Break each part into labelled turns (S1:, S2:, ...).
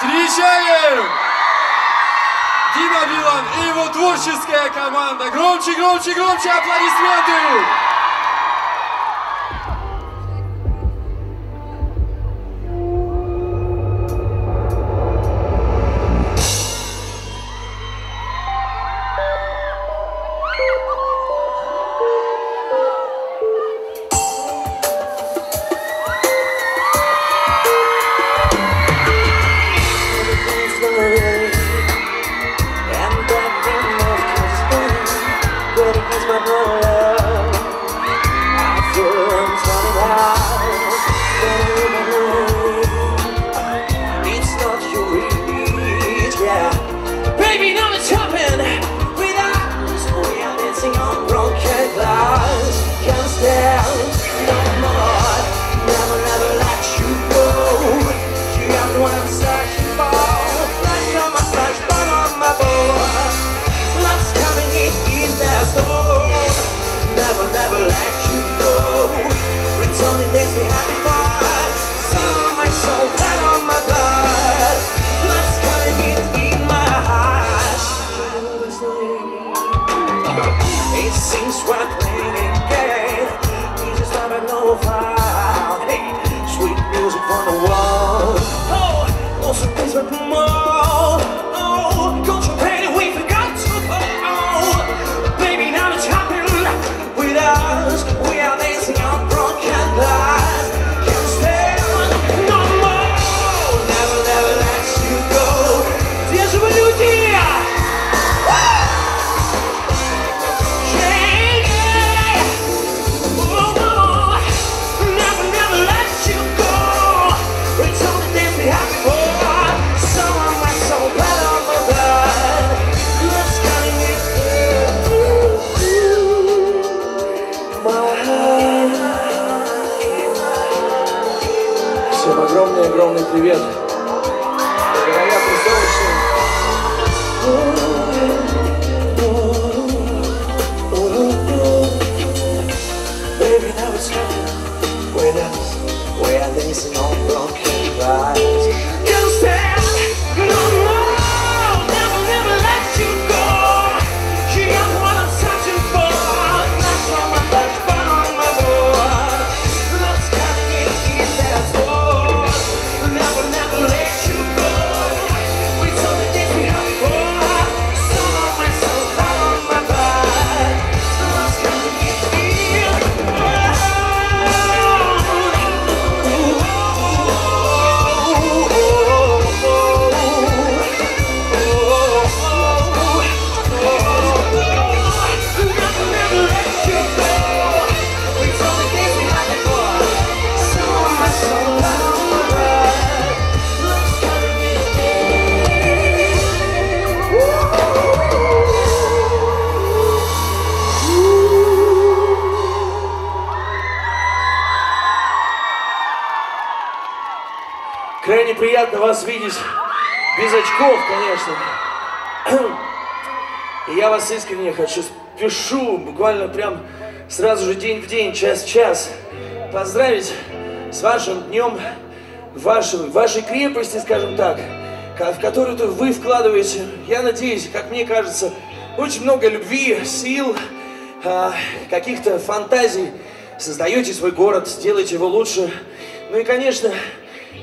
S1: Встречаем! Дима Билан и его творческая команда. Громче, громче, громче аплодисменты!
S2: огромный-огромный привет. Невероятно солнечно.
S3: Baby, now it's happening with us. We are dancing on broken glass.
S2: Крайне приятно вас видеть. Без очков, конечно. И я вас искренне хочу, спешу, буквально прям сразу же день в день, час в час, поздравить с вашим днем, вашим, вашей крепости, скажем так, в которую -то вы вкладываете, я надеюсь, как мне кажется, очень много любви, сил, а, каких-то фантазий, создаете свой город, делаете его лучше. Ну и, конечно,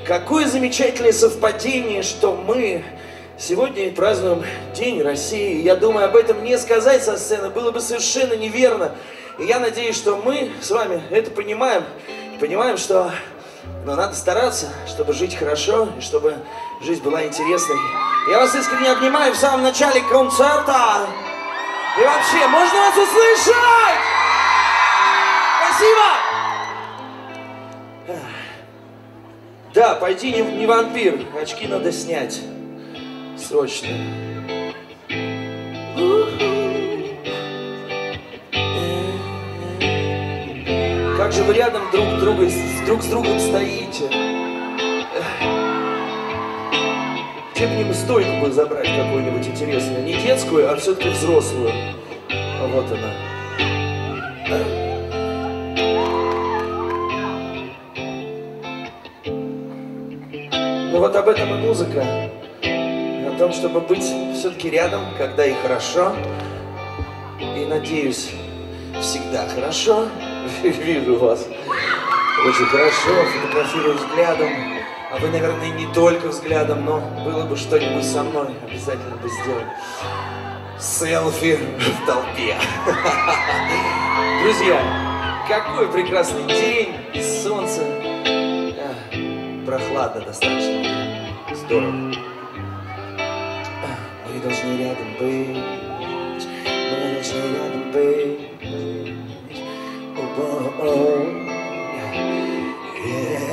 S2: Какое замечательное совпадение, что мы сегодня празднуем День России. Я думаю, об этом не сказать со сцены было бы совершенно неверно. И я надеюсь, что мы с вами это понимаем. Понимаем, что ну, надо стараться, чтобы жить хорошо, и чтобы жизнь была интересной. Я вас искренне обнимаю в самом начале концерта. И вообще, можно вас услышать? Спасибо! Да, пойди не, не вампир, очки надо снять. Срочно. Как же вы рядом друг, друга, друг с другом стоите? Бы мне стойку бы забрать какую-нибудь интересную? Не детскую, а все-таки взрослую. Вот она. Ну
S1: вот об этом и музыка. О том, чтобы быть все-таки рядом, когда и хорошо. И надеюсь, всегда хорошо. Вижу вас. Очень хорошо, фотографирую взглядом. А вы, наверное, не только взглядом, но было бы что-нибудь со мной, обязательно бы сделали. Селфи в толпе. Друзья, какой прекрасный день и солнце. Прохладно достаточно. Здорово. Мы должны рядом быть. Мы должны рядом быть. О-о-о. Yeah.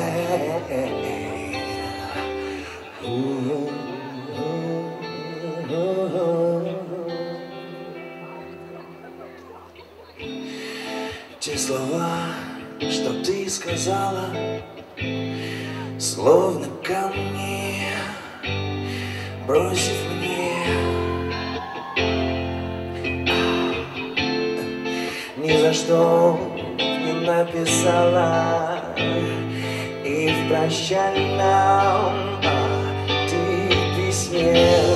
S1: Те слова, что ты сказала, словно камни, бросив мне. Ни за что не написала и в прощальном а, ты письме.